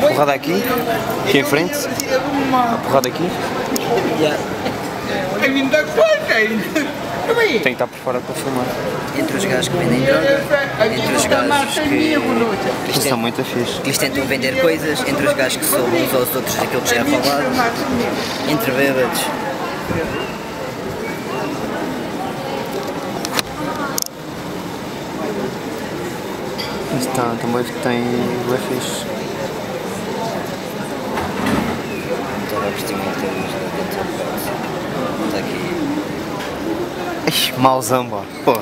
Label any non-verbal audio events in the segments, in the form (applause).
Porrada aqui, aqui em frente. A porrada aqui. Tem que estar por fora para filmar. Entre os gajos que vendem droga, entre os gajos que, Isto é muito fixe. que tentam vender coisas, entre os gajos que soubam uns aos outros daquilo que já é falado, entre bêbados. Isto está também tem bem fixe. Toda a vestimenta Está aqui. Ixi, mauzão, pá. Pô,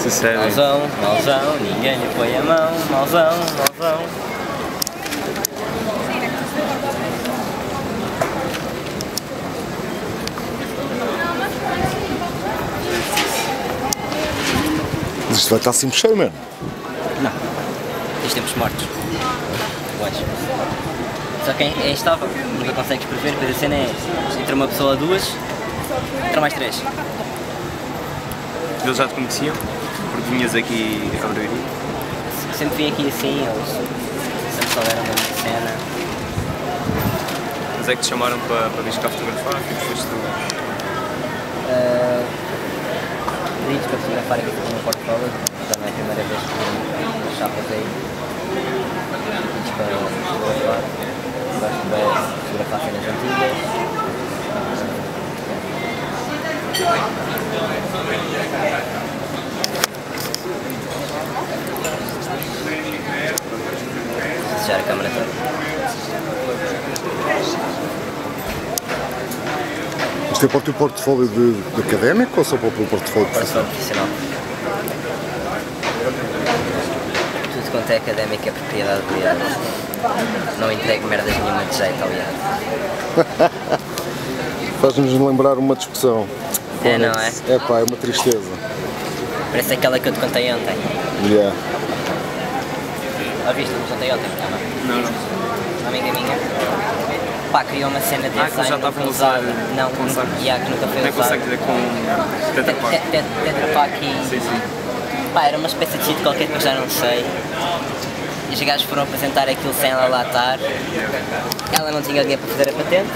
sincero. Mauzão, mauzão, ninguém lhe põe a mão, mauzão, mauzão. Mas isto vai estar sempre cheio mesmo. Não. Tens tempos mortos. Pois. Só que é instável, nunca consegues prever, depois a cena é entre uma pessoa duas, entre mais três. Eles já te conheciam? Porque vinhas aqui a Barueri? Sempre vim aqui assim, eles sempre souberam da minha cena. Mas é que te chamaram para, para vir cá fotografar? O que é foste tu? Uh, Pedidos para fotografar aqui no meu portfólio, também é a primeira vez que as chapas aí. Para fotografar. Gosto bem de fotografar cenas antigas. Desejar a câmera toda. Isto é para o teu portfólio de, de académico ou só para o teu portfólio profissional? profissional. Tudo quanto é académico é propriedade do IAD. Não entrego merdas nenhuma de jeito ao IAD. (laughs) Faz-nos lembrar uma discussão. É, não é? É pá, é uma tristeza. Parece aquela que eu te contei ontem. Yeah. A viste, não contei ontem, não? Não, não. Uma amiga minha. Pá, criou uma cena de Ah, que já design estavam a nunca usar usada. Não, com nunca, sacos. yeah, que nunca foi Nem usada. consegue dizer com Tetra Pak. Te- te- Tetra Pak e... Sim, sim. Pá, era uma espécie de sítio qualquer que eu já não sei. E os gajos foram apresentar aquilo sem ela lá estar. Ela não tinha dinheiro para fazer a patente.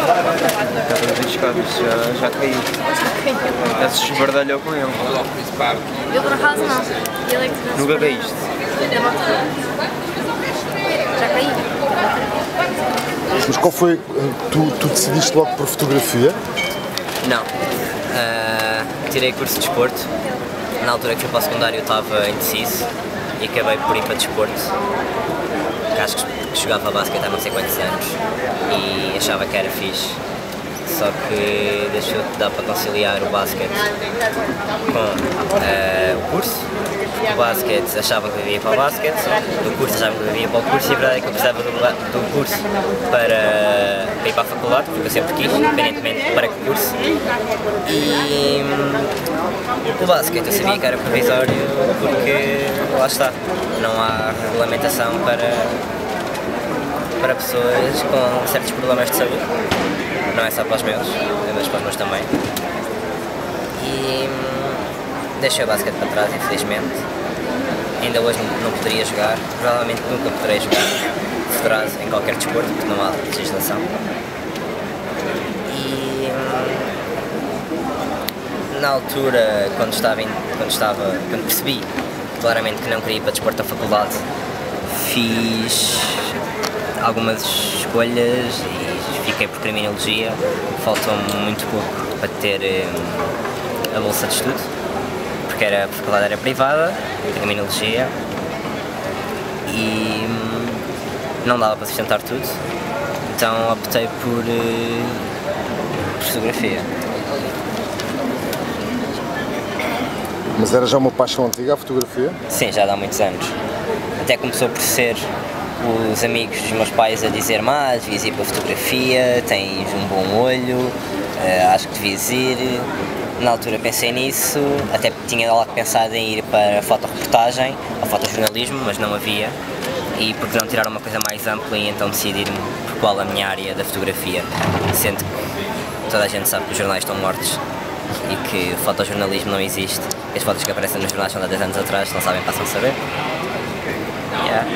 Estava nas escadas, já, já caiu. Já se esbardalhou com ele. Eu por acaso não. Ele é que Nunca. Já caí. Mas qual foi. Tu, tu decidiste logo por fotografia? Não. Ah, tirei curso de desporto. Na altura que fui para o secundário eu estava indeciso e acabei por ir para desporto. Acho que jogava basquete há não sei quantos anos e achava que era fixe. Só que deixou de dar para conciliar o basquete com ah, o curso. O basquete achava que vivia para o basquete, do curso achava que vivia para o curso e a verdade é que eu precisava do, do curso para, para ir para a faculdade, porque eu sempre quis, independentemente para que curso. E o basquete eu sabia que era provisório porque lá está, não há regulamentação para, para pessoas com certos problemas de saúde. Não é só para os meus, mas para os meus também. E deixei o basquete para trás, infelizmente. Ainda hoje não, não poderia jogar, provavelmente nunca poderei jogar federado em qualquer desporto, porque não há legislação. E hum, na altura, quando estava, quando estava, quando percebi claramente que não queria ir para desporto da faculdade, fiz algumas escolhas e fiquei por criminologia. Faltou-me muito pouco para ter hum, a bolsa de estudo, porque era, a faculdade era privada, criminologia, e hum, não dava para sustentar tudo, então optei por, eh, por fotografia. Mas era já uma paixão antiga a fotografia? Sim, já dá muitos anos. Até começou por ser os amigos dos meus pais a dizer mas devias ir para a fotografia, tens um bom olho, eh, acho que devias ir. Na altura pensei nisso, até tinha logo pensado em ir para a fotoreportagem ou fotojornalismo, mas não havia. E porque não tirar uma coisa mais ampla e então decidir-me por qual a minha área da fotografia, sendo que toda a gente sabe que os jornais estão mortos e que o fotojornalismo não existe. As fotos que aparecem nos jornais são de há 10 anos atrás, se não sabem, passam a saber. Yeah.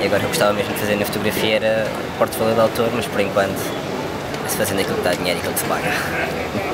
E agora eu gostava mesmo de fazer na fotografia era portfólio de autor, mas por enquanto é-se fazendo aquilo que dá dinheiro e aquilo que se paga.